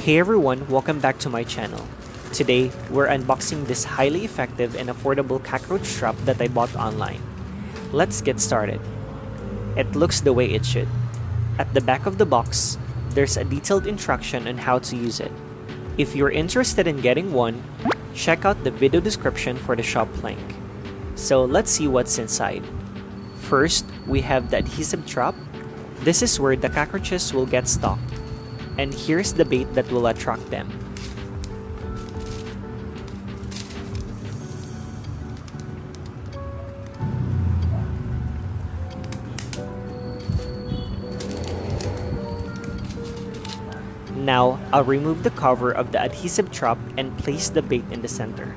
Hey everyone, welcome back to my channel. Today, we're unboxing this highly effective and affordable cockroach trap that I bought online. Let's get started. It looks the way it should. At the back of the box, there's a detailed instruction on how to use it. If you're interested in getting one, check out the video description for the shop link. So let's see what's inside. First, we have the adhesive trap. This is where the cockroaches will get stuck. And here's the bait that will attract them. Now, I'll remove the cover of the adhesive trap and place the bait in the center.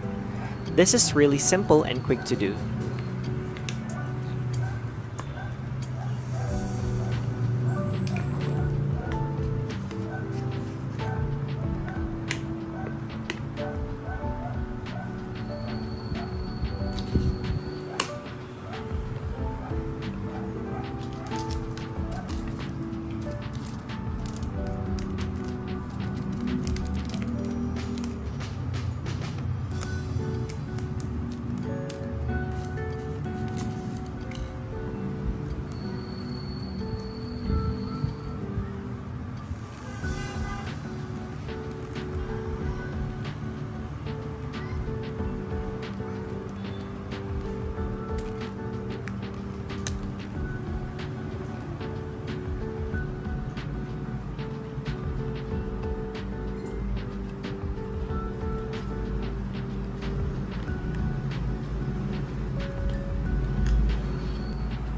This is really simple and quick to do.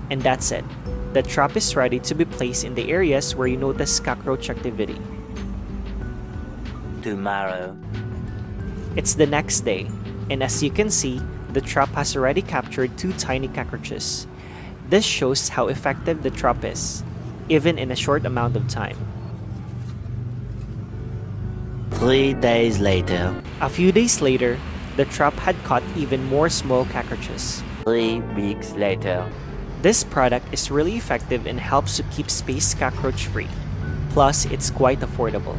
And that's it. The trap is ready to be placed in the areas where you notice cockroach activity. Tomorrow. It's the next day, and as you can see, the trap has already captured two tiny cockroaches. This shows how effective the trap is, even in a short amount of time. Three days later. A few days later, the trap had caught even more small cockroaches. Three weeks later. This product is really effective and helps to keep space cockroach free. Plus, it's quite affordable.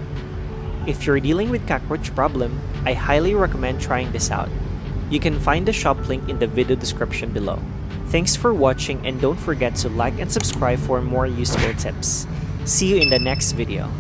If you're dealing with cockroach problem, I highly recommend trying this out. You can find the shop link in the video description below. Thanks for watching and don't forget to like and subscribe for more useful tips. See you in the next video.